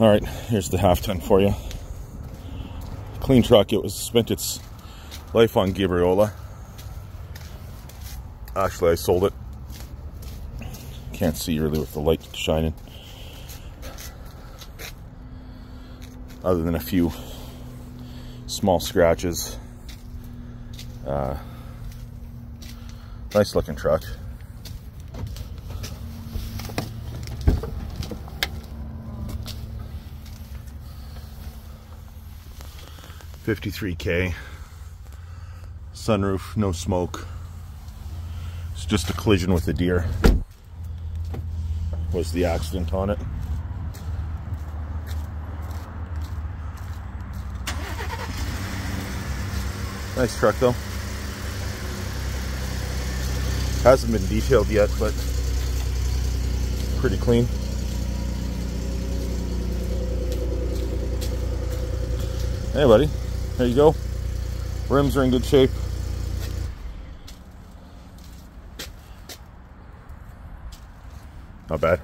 All right, here's the half ton for you. Clean truck. It was spent its life on Gabriola. Actually, I sold it. Can't see really with the light shining. Other than a few small scratches. Uh, nice looking truck. 53K. Sunroof, no smoke. It's just a collision with a deer. Was the accident on it. Nice truck though. Hasn't been detailed yet, but pretty clean. Hey buddy. There you go. Rims are in good shape. Not bad.